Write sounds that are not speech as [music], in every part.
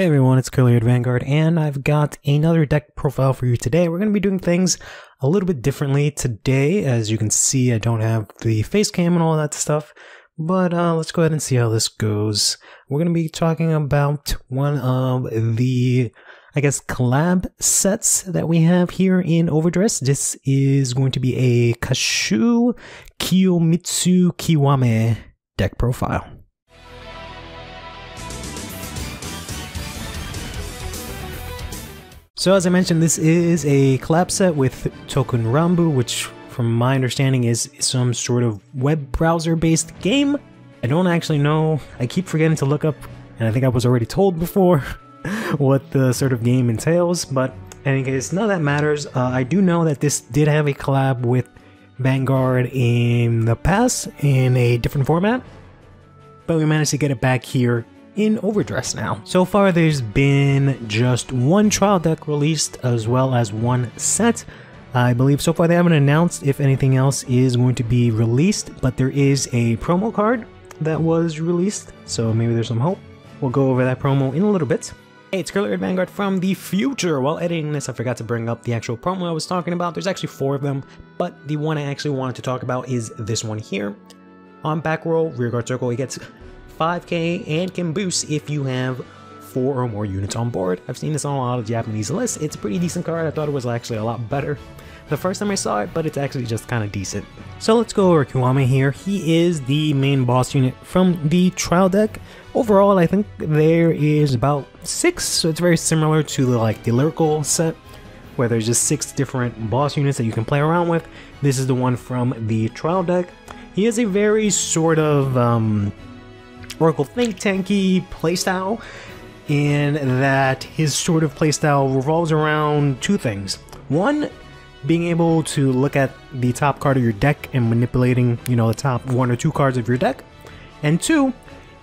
Hey everyone, it's Curly at Vanguard, and I've got another deck profile for you today. We're going to be doing things a little bit differently today. As you can see, I don't have the face cam and all that stuff, but uh, let's go ahead and see how this goes. We're going to be talking about one of the, I guess, collab sets that we have here in Overdress. This is going to be a Kashuu Kiyomitsu Kiwame deck profile. So as I mentioned, this is a collab set with Touken Ranbu, which from my understanding is some sort of web browser based game. I don't actually know. I keep forgetting to look up, and I think I was already told before [laughs] what the sort of game entails, but in any case, none of that matters. Uh, I do know that this did have a collab with Vanguard in the past in a different format, but we managed to get it back here in Overdress now. So far there's been just one trial deck released as well as one set. I believe so far they haven't announced if anything else is going to be released, but there is a promo card that was released, so maybe there's some hope. We'll go over that promo in a little bit. Hey, it's Curly Vanguard from the future. While editing this, I forgot to bring up the actual promo I was talking about. There's actually four of them, but the one I actually wanted to talk about is this one here. On back row, rear guard circle, it gets 5k and can boost if you have four or more units on board. I've seen this on a lot of Japanese lists. It's a pretty decent card. I thought it was actually a lot better the first time I saw it, but it's actually just kind of decent. So let's go over Kiwame here. He is the main boss unit from the trial deck. Overall, I think there is about six, so it's very similar to the, like the lyrical set, where there's just six different boss units that you can play around with. This is the one from the trial deck. He is a very sort of um, Oracle think tanky playstyle, in that his sort of playstyle revolves around two things. One, being able to look at the top card of your deck and manipulating, you know, the top one or two cards of your deck. And two,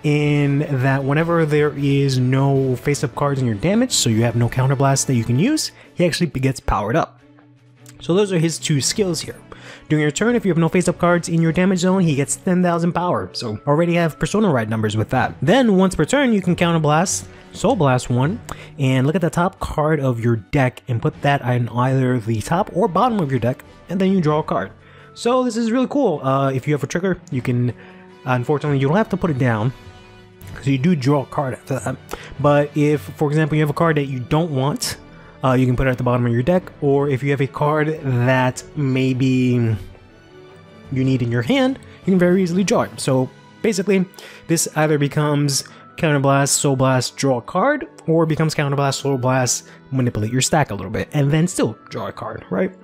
in that whenever there is no face-up cards in your damage, so you have no counterblast that you can use, he actually gets powered up. So those are his two skills here. During your turn, if you have no face-up cards in your damage zone, he gets 10,000 power, so already have Persona Ride numbers with that. Then, once per turn, you can Counter Blast, Soul Blast one, and look at the top card of your deck and put that on either the top or bottom of your deck, and then you draw a card. So this is really cool. Uh, if you have a trigger, you can, unfortunately, you don't have to put it down, because you do draw a card after that. But if, for example, you have a card that you don't want, uh, you can put it at the bottom of your deck, or if you have a card that maybe you need in your hand, you can very easily draw it. So basically, this either becomes Counterblast, Soul Blast, draw a card, or becomes Counterblast, Soul Blast, manipulate your stack a little bit, and then still draw a card, right?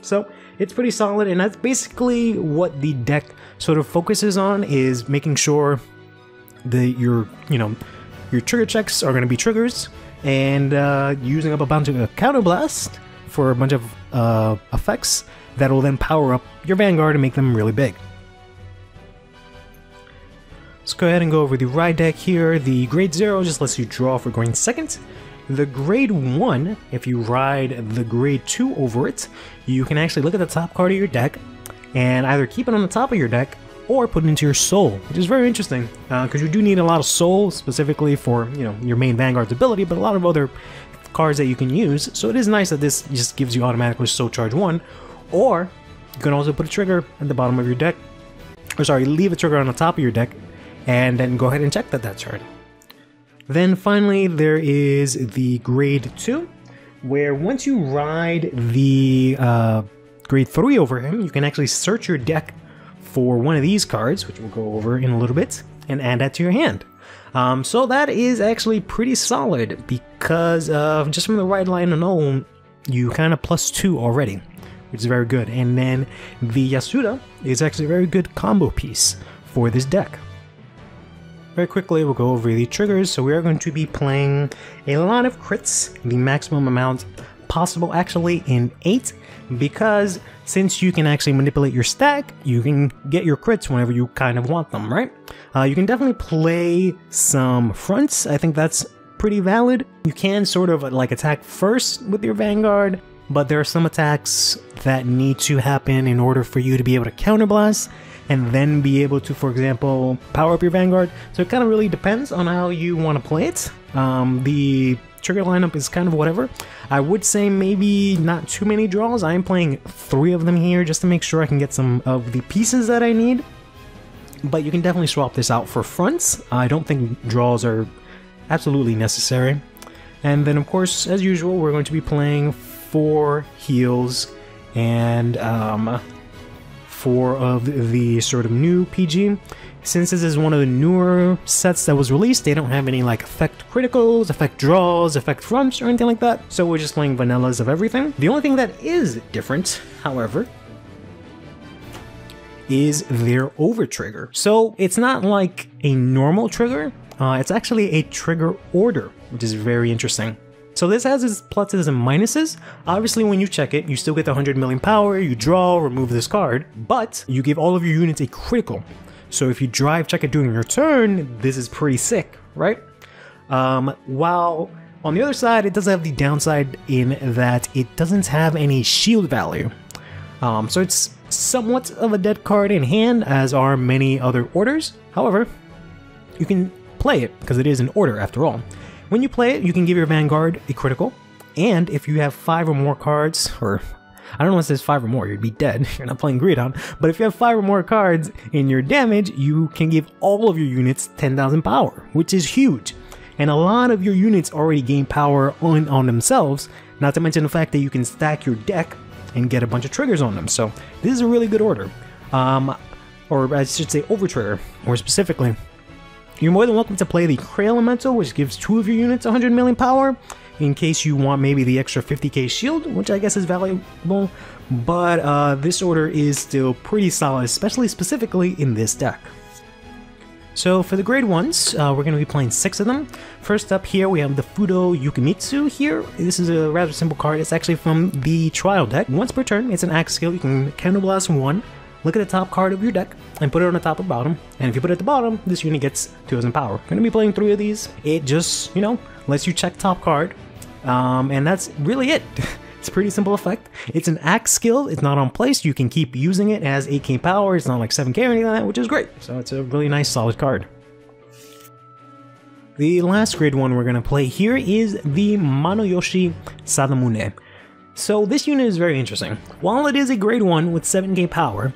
So it's pretty solid, and that's basically what the deck sort of focuses on, is making sure that your, you know, your trigger checks are going to be triggers, and uh, using up a bunch of counterblast for a bunch of uh, effects that will then power up your Vanguard and make them really big. Let's go ahead and go over the ride deck here. The grade 0 just lets you draw for going second. The grade 1, if you ride the grade 2 over it, you can actually look at the top card of your deck and either keep it on the top of your deck or put it into your soul, which is very interesting because uh, you do need a lot of soul specifically for you know your main Vanguard's ability, but a lot of other cards that you can use. So it is nice that this just gives you automatically soul charge one, or you can also put a trigger at the bottom of your deck, or sorry, leave a trigger on the top of your deck, and then go ahead and check that that's turn. Then finally, there is the grade two, where once you ride the uh, grade three over him, you can actually search your deck for one of these cards, which we'll go over in a little bit, and add that to your hand. Um, so that is actually pretty solid because uh, just from the ride line alone, you kind of plus two already, which is very good. And then the Yasuda is actually a very good combo piece for this deck. Very quickly, we'll go over the triggers. So we are going to be playing a lot of crits, the maximum amount possible actually in 8 because since you can actually manipulate your stack, you can get your crits whenever you kind of want them, right? Uh, you can definitely play some fronts. I think that's pretty valid. You can sort of like attack first with your Vanguard but there are some attacks that need to happen in order for you to be able to counterblast and then be able to, for example, power up your Vanguard. So it kind of really depends on how you want to play it. Um, the trigger lineup is kind of whatever. I would say maybe not too many draws. I am playing three of them here just to make sure I can get some of the pieces that I need. But you can definitely swap this out for fronts. I don't think draws are absolutely necessary. And then, of course, as usual, we're going to be playing four heals and um, four of the sort of new PG. Since this is one of the newer sets that was released, they don't have any like effect criticals, effect draws, effect fronts, or anything like that. So we're just playing vanillas of everything. The only thing that is different, however, is their over trigger. So it's not like a normal trigger, uh, it's actually a trigger order, which is very interesting. So this has its pluses and minuses. Obviously, when you check it, you still get the 100 million power, you draw, remove this card, but you give all of your units a critical. So if you drive check it during your turn, this is pretty sick, right? Um, while on the other side, it does have the downside in that it doesn't have any shield value. Um, so it's somewhat of a dead card in hand, as are many other orders. However, you can play it because it is an order after all. When you play it, you can give your Vanguard a critical, and if you have five or more cards, or I don't know if it says five or more, you'd be dead. [laughs] You're not playing Greedon. But if you have five or more cards in your damage, you can give all of your units 10,000 power, which is huge. And a lot of your units already gain power on, on themselves, not to mention the fact that you can stack your deck and get a bunch of triggers on them. So this is a really good order. Um, or I should say over trigger, more specifically. You're more than welcome to play the Cray Elemental, which gives two of your units 100 million power, in case you want maybe the extra 50k shield, which I guess is valuable, but uh, this order is still pretty solid, especially specifically in this deck. So for the grade 1s, uh, we're going to be playing 6 of them. First up here we have the Fudo Yukimitsu here. This is a rather simple card. It's actually from the Trial deck. Once per turn, it's an axe skill. You can Counterblast 1, look at the top card of your deck and put it on the top or bottom. And if you put it at the bottom, this unit gets 2000 power. Gonna be playing three of these. It just, you know, lets you check top card. Um, and that's really it. [laughs] it's a pretty simple effect. It's an axe skill. It's not on place. You can keep using it as 8k power. It's not like 7k or anything like that, which is great. So it's a really nice solid card. The last grade one we're going to play here is the Monoyoshi Sadamune. So this unit is very interesting. While it is a grade 1 with 7k power,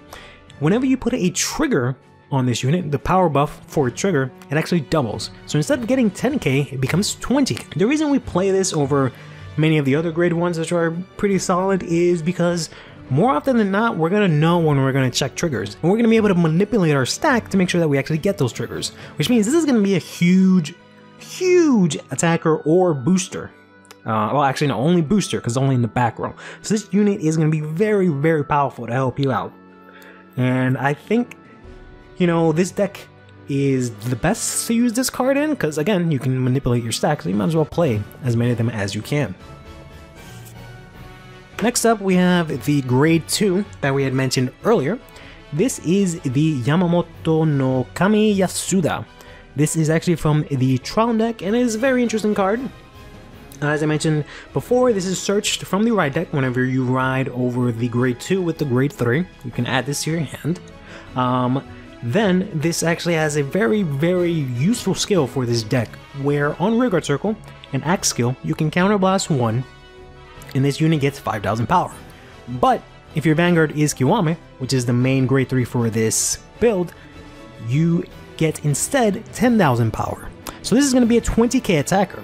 whenever you put a trigger on this unit, the power buff for a trigger, it actually doubles. So instead of getting 10k, it becomes 20. The reason we play this over many of the other grade 1s which are pretty solid is because more often than not, we're gonna know when we're gonna check triggers, and we're gonna be able to manipulate our stack to make sure that we actually get those triggers, which means this is gonna be a huge, huge attacker or booster uh, well, actually, no, only booster, because only in the back row. So this unit is going to be very, very powerful to help you out. And I think, you know, this deck is the best to use this card in, because again, you can manipulate your stack, so you might as well play as many of them as you can. Next up, we have the Grade 2 that we had mentioned earlier. This is the Yamamoto no Kami Yasuda. This is actually from the Trial deck, and is a very interesting card. As I mentioned before, this is searched from the ride deck whenever you ride over the grade 2 with the grade 3. You can add this to your hand. Um, then, this actually has a very, very useful skill for this deck, where on Rearguard Circle, an Axe skill, you can counterblast 1, and this unit gets 5000 power. But, if your Vanguard is Kiwame, which is the main grade 3 for this build, you get instead 10,000 power. So this is going to be a 20k attacker.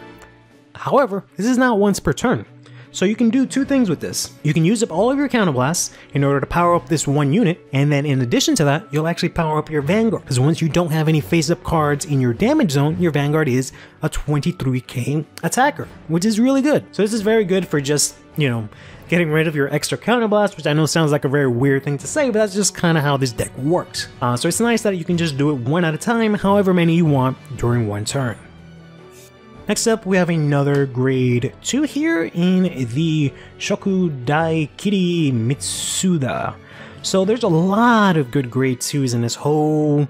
However, this is not once per turn. So you can do two things with this. You can use up all of your counterblasts in order to power up this one unit, and then in addition to that, you'll actually power up your Vanguard. Because once you don't have any face-up cards in your damage zone, your Vanguard is a 23k attacker, which is really good. So this is very good for just, you know, getting rid of your extra counterblast, which I know sounds like a very weird thing to say, but that's just kind of how this deck works. Uh, so it's nice that you can just do it one at a time, however many you want during one turn. Next up, we have another grade 2 here in the Shoku Daikiri Mitsuda. So there's a lot of good grade 2s in this whole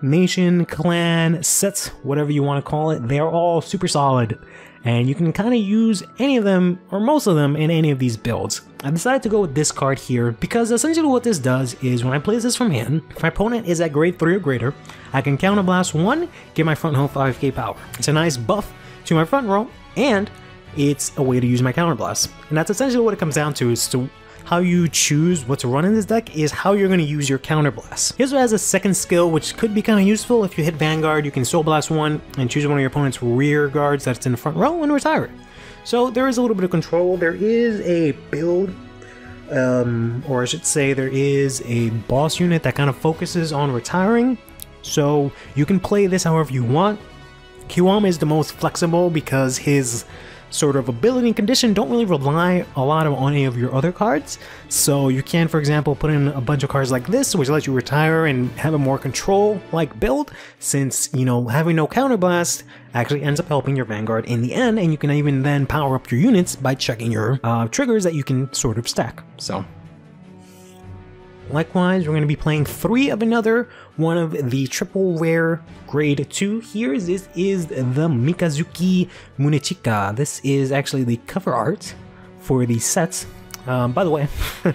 nation, clan, set, whatever you want to call it. They're all super solid. and you can kind of use any of them or most of them in any of these builds. I decided to go with this card here because essentially what this does is when I place this from hand, if my opponent is at grade 3 or greater, I can counterblast 1, give my front row 5k power. It's a nice buff to my front row, and it's a way to use my counterblast. And that's essentially what it comes down to is to how you choose what to run in this deck is how you're going to use your counterblast. He also has a second skill which could be kind of useful. If you hit Vanguard, you can Soul Blast one and choose one of your opponent's rear guards that's in the front row and retire it. So there is a little bit of control. There is a build, um, or I should say there is a boss unit that kind of focuses on retiring. So you can play this however you want. Kiwame is the most flexible because his sort of ability and condition don't really rely a lot on any of your other cards. So you can, for example, put in a bunch of cards like this, which lets you retire and have a more control-like build, since, you know, having no counterblast actually ends up helping your Vanguard in the end, and you can even then power up your units by checking your uh, triggers that you can sort of stack. So Likewise, we're going to be playing three of another one of the triple rare grade 2 here. This is the Mikazuki Munechika. This is actually the cover art for the sets. Um, by the way,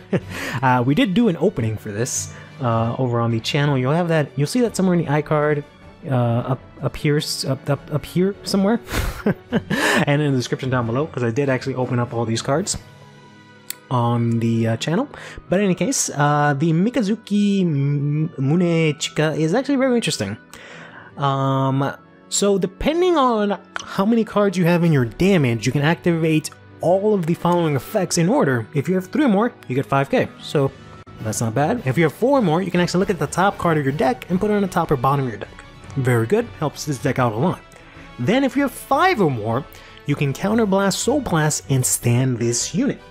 [laughs] uh, we did do an opening for this uh, over on the channel. You'll have that. You'll see that somewhere in the iCard uh, up up here up up, up here somewhere, [laughs] and in the description down below because I did actually open up all these cards on the uh, channel. But in any case, uh, the Mikazuki Munechika is actually very interesting. Um, so depending on how many cards you have in your damage, you can activate all of the following effects in order. If you have three or more, you get 5k. So that's not bad. If you have four or more, you can actually look at the top card of your deck and put it on the top or bottom of your deck. Very good, helps this deck out a lot. Then if you have five or more, you can counterblast Soul Blast and stand this unit.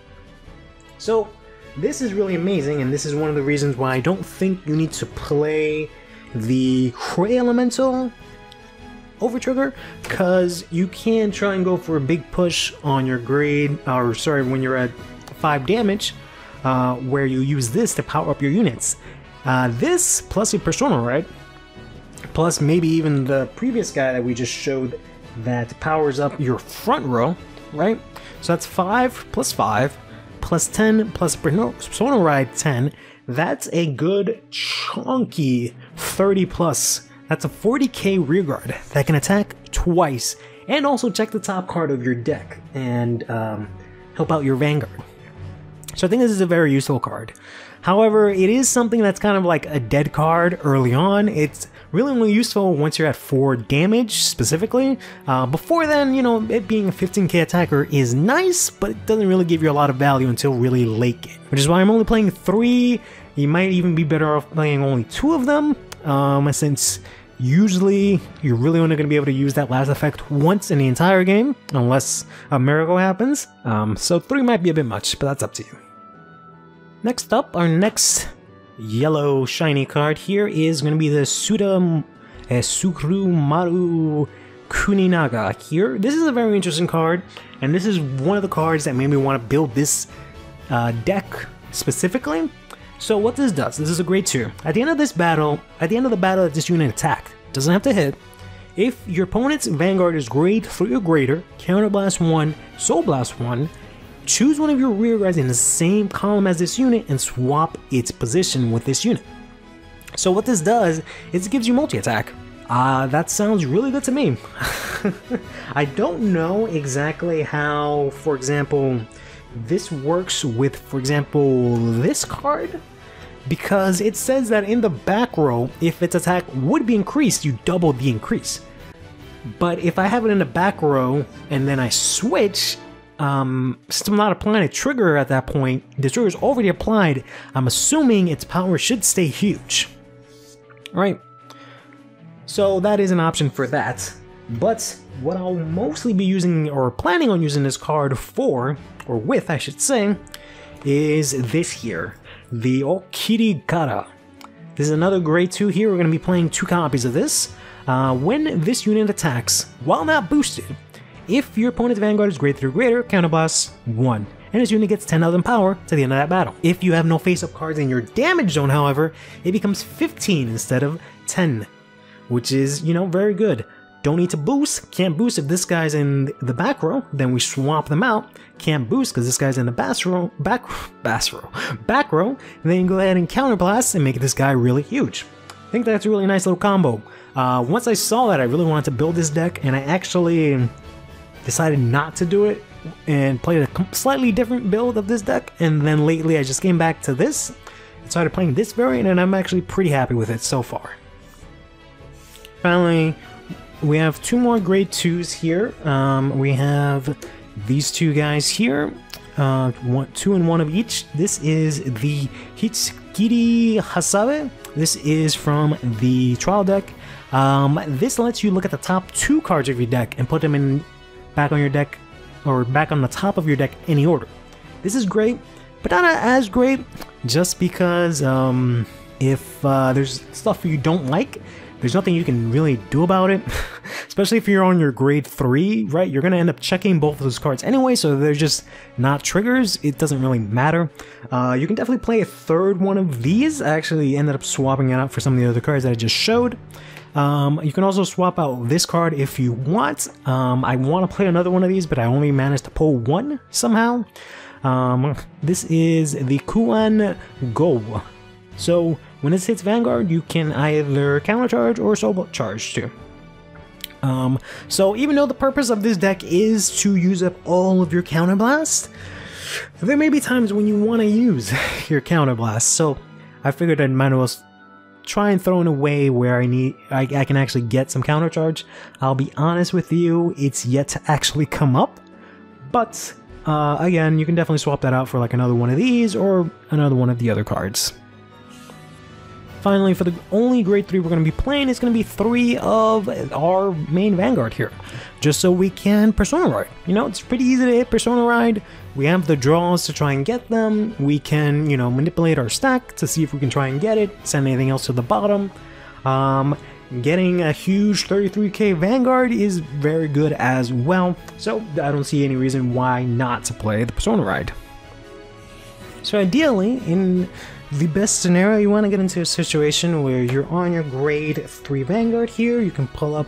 So this is really amazing, and this is one of the reasons why I don't think you need to play the Cray Elemental over trigger, because you can try and go for a big push on your grade, or sorry, when you're at 5 damage, uh, where you use this to power up your units. Uh, this, plus your Persona, right? Plus maybe even the previous guy that we just showed that powers up your front row, right? So that's 5 plus 5, plus 10 plus Persona Ride 10, that's a good chunky 30 plus. That's a 40k rearguard that can attack twice and also check the top card of your deck and um, help out your Vanguard. So I think this is a very useful card. However, it is something that's kind of like a dead card early on. It's really only useful once you're at 4 damage specifically. Uh, before then, you know, it being a 15k attacker is nice, but it doesn't really give you a lot of value until really late game. Which is why I'm only playing 3, you might even be better off playing only 2 of them, um, since usually you're really only going to be able to use that last effect once in the entire game, unless a miracle happens. Um, so 3 might be a bit much, but that's up to you. Next up, our next yellow shiny card here is going to be the Suda uh, Tsurumaru Kuninaga here. This is a very interesting card, and this is one of the cards that made me want to build this uh, deck specifically. So what this does, this is a grade 2. At the end of this battle, at the end of the battle that this unit attacked, doesn't have to hit, if your opponent's Vanguard is grade 3 or greater, Counterblast 1, Soul Blast 1, choose one of your rear guards in the same column as this unit and swap its position with this unit. So what this does is it gives you multi-attack. Uh, that sounds really good to me. [laughs] I don't know exactly how, for example, this works with, for example, this card. Because it says that in the back row, if its attack would be increased, you double the increase. But if I have it in the back row and then I switch, um, since I'm not applying a trigger at that point, the trigger is already applied, I'm assuming its power should stay huge. Right? So that is an option for that. But what I'll mostly be using, or planning on using this card for, or with I should say, is this here, the Ookurikara. This is another grade 2 here, we're going to be playing two copies of this. Uh, when this unit attacks, while not boosted, if your opponent's Vanguard is grade 3 or greater, counterblast 1, and his unit gets 10,000 power to the end of that battle. If you have no face-up cards in your damage zone, however, it becomes 15 instead of 10, which is, you know, very good. Don't need to boost. Can't boost if this guy's in the back row. Then we swap them out. Can't boost because this guy's in the back row, back, back row, back row. And then you go ahead and counterblast and make this guy really huge. I think that's a really nice little combo. Uh, once I saw that, I really wanted to build this deck, and I actually decided not to do it and played a slightly different build of this deck. And then lately, I just came back to this and started playing this variant, and I'm actually pretty happy with it so far. Finally, we have two more grade 2s here. Um, we have these two guys here, uh, one, two and one of each. This is the Heshikiri Hasebe. This is from the trial deck. Um, this lets you look at the top two cards of your deck and put them in back on your deck or back on the top of your deck any order. This is great, but not as great just because um, if uh, there's stuff you don't like, there's nothing you can really do about it. [laughs] Especially if you're on your grade 3, right? You're going to end up checking both of those cards anyway, so they're just not triggers. It doesn't really matter. Uh, you can definitely play a third one of these. I actually ended up swapping it out for some of the other cards that I just showed. Um, you can also swap out this card if you want. Um, I want to play another one of these, but I only managed to pull one somehow. Um, this is the Kuan Go. So when this hits Vanguard, you can either countercharge or soul charge too. Um, so even though the purpose of this deck is to use up all of your counterblast, there may be times when you want to use [laughs] your counterblast. So I figured I might as well try and throw in a way where I need I, I can actually get some countercharge. I'll be honest with you, it's yet to actually come up, but uh, again, you can definitely swap that out for like another one of these or another one of the other cards. Finally, for the only grade 3 we're going to be playing, is going to be 3 of our main Vanguard here. Just so we can Persona Ride. You know, it's pretty easy to hit Persona Ride. We have the draws to try and get them. We can, you know, manipulate our stack to see if we can try and get it. Send anything else to the bottom. Um, getting a huge 33k Vanguard is very good as well. So I don't see any reason why not to play the Persona Ride. So ideally, in the best scenario, you want to get into a situation where you're on your grade 3 Vanguard here, you can pull up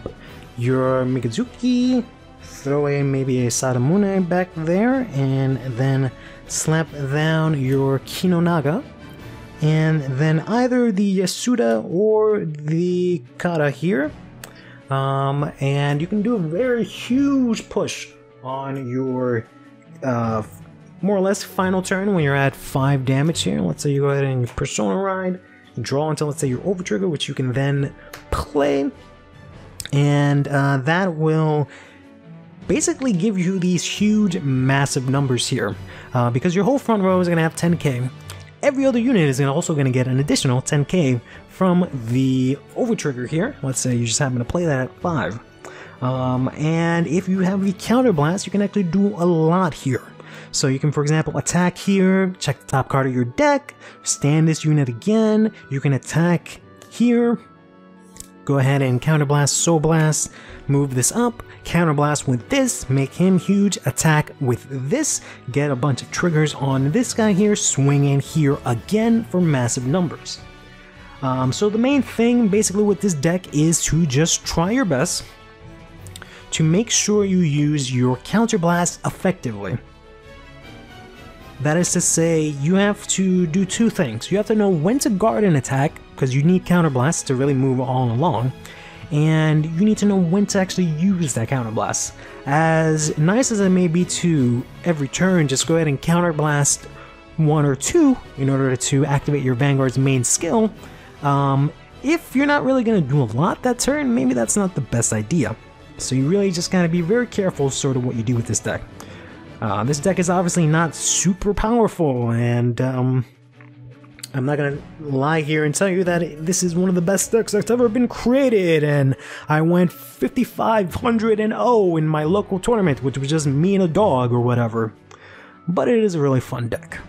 your Mikazuki, throw in maybe a Sadamune back there, and then slap down your Kuninaga, and then either the Yasuda or the Kata here, um, and you can do a very huge push on your uh, more or less final turn when you're at 5 damage here. Let's say you go ahead and Persona Ride, draw until let's say your Over Trigger, which you can then play. And uh, that will basically give you these huge, massive numbers here. Uh, because your whole front row is going to have 10k. Every other unit is also going to get an additional 10k from the Over Trigger here. Let's say you just happen to play that at 5. Um, and if you have the Counter Blast, you can actually do a lot here. So you can, for example, attack here, check the top card of your deck, stand this unit again, you can attack here, go ahead and counterblast Soul Blast, move this up, counterblast with this, make him huge, attack with this, get a bunch of triggers on this guy here, swing in here again for massive numbers. Um, so the main thing basically with this deck is to just try your best to make sure you use your counterblast effectively. That is to say, you have to do two things. You have to know when to guard an attack, because you need counterblast to really move all along, and you need to know when to actually use that counterblast. As nice as it may be to every turn, just go ahead and counterblast one or two in order to activate your Vanguard's main skill. Um, if you're not really going to do a lot that turn, maybe that's not the best idea. So you really just gotta be very careful sort of what you do with this deck. Uh, this deck is obviously not super powerful, and um, I'm not gonna lie here and tell you that this is one of the best decks that's ever been created, and I went 5500 and 0 in my local tournament, which was just me and a dog or whatever. But it is a really fun deck.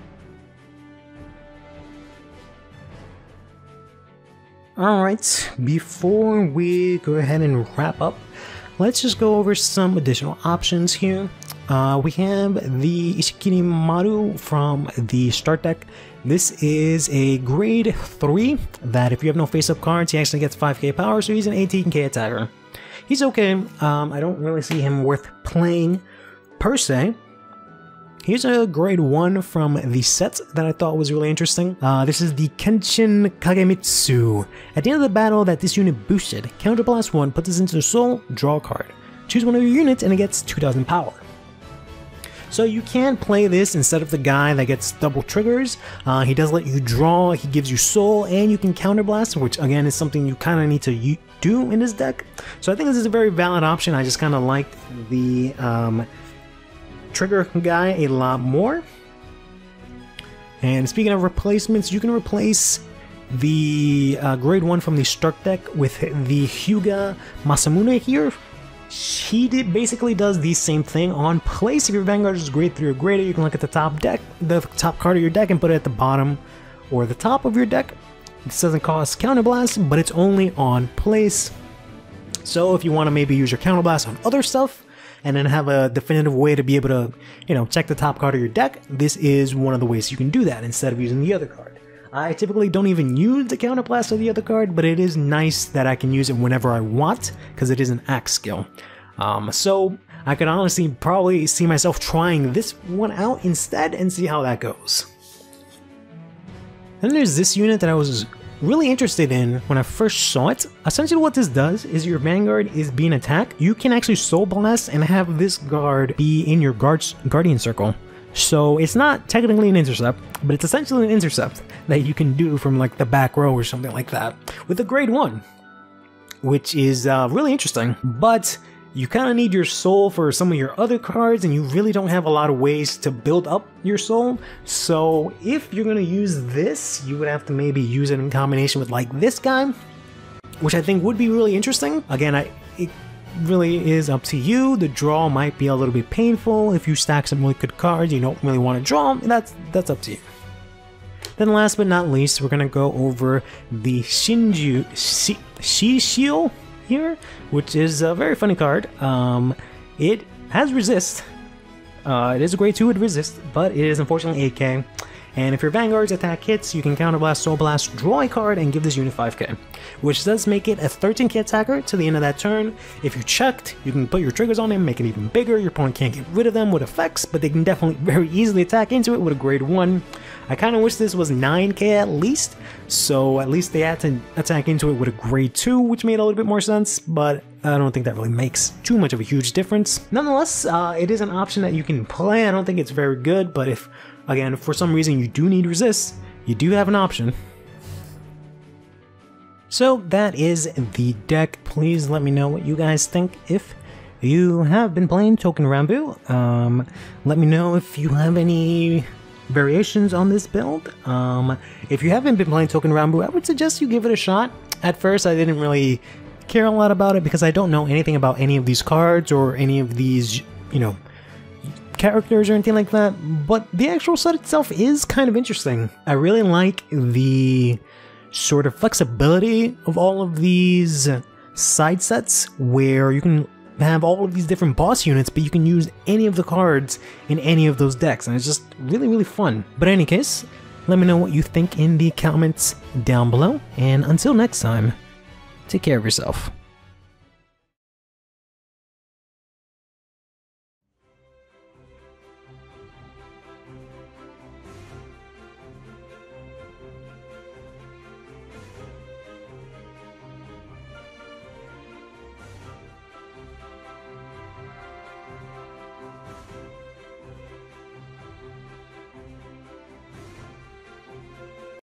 Alright, before we go ahead and wrap up, let's just go over some additional options here. Uh, we have the Ishikiri Maru from the start deck. This is a grade 3 that if you have no face-up cards, he actually gets 5k power, so he's an 18k attacker. He's okay. Um, I don't really see him worth playing per se. Here's a grade 1 from the set that I thought was really interesting. Uh, this is the Kenshin Kagemitsu. At the end of the battle that this unit boosted, Counterblast 1 puts this into the soul, draw a card. Choose one of your units and it gets 2000 power. So you can play this instead of the guy that gets double triggers. Uh, he does let you draw, he gives you soul, and you can counterblast, which again is something you kind of need to do in this deck. So I think this is a very valid option. I just kind of liked the um, trigger guy a lot more. And speaking of replacements, you can replace the uh, grade 1 from the Stark deck with the Hyuga Masamune here. He did, basically does the same thing on place. If your Vanguard is grade 3 or greater, you can look at the top deck, the top card of your deck and put it at the bottom or the top of your deck. This doesn't cost Counterblast, but it's only on place. So if you want to maybe use your Counterblast on other stuff, and then have a definitive way to be able to, you know, check the top card of your deck, this is one of the ways you can do that instead of using the other card. I typically don't even use the counterblast of the other card, but it is nice that I can use it whenever I want, because it is an axe skill. Um, so I could honestly probably see myself trying this one out instead and see how that goes. Then there's this unit that I was really interested in when I first saw it. Essentially what this does is your Vanguard is being attacked. You can actually Soul Blast and have this guard be in your guard's Guardian Circle. So it's not technically an intercept, but it's essentially an intercept that you can do from like the back row or something like that with a grade 1, which is uh, really interesting. But you kind of need your soul for some of your other cards and you really don't have a lot of ways to build up your soul. So if you're going to use this, you would have to maybe use it in combination with like this guy, which I think would be really interesting. Again, I it really is up to you. The draw might be a little bit painful. If you stack some really good cards, you don't really want to draw them, that's, that's up to you. Then last but not least, we're going to go over the Shinju Shi, Shishio here, which is a very funny card. Um, it has resist. Uh, it is a grade 2 with resist, but it is unfortunately 8k. And if your Vanguard's attack hits, you can counterblast, soul blast, draw a card, and give this unit 5k, which does make it a 13k attacker to the end of that turn. If you checked, you can put your triggers on him, make it even bigger. Your opponent can't get rid of them with effects, but they can definitely [laughs] very easily attack into it with a grade 1. I kind of wish this was 9k at least, so at least they had to attack into it with a grade 2, which made a little bit more sense, but I don't think that really makes too much of a huge difference. Nonetheless, uh, it is an option that you can play. I don't think it's very good, but if, again, for some reason you do need resist, you do have an option. So that is the deck. Please let me know what you guys think if you have been playing Touken Ranbu. Um, let me know if you have any variations on this build. Um, if you haven't been playing Touken Ranbu, I would suggest you give it a shot. At first, I didn't really care a lot about it because I don't know anything about any of these cards or any of these, you know, characters or anything like that, but the actual set itself is kind of interesting. I really like the sort of flexibility of all of these side sets where you can have all of these different boss units, but you can use any of the cards in any of those decks, and it's just really, really fun. But in any case, let me know what you think in the comments down below, and until next time, take care of yourself.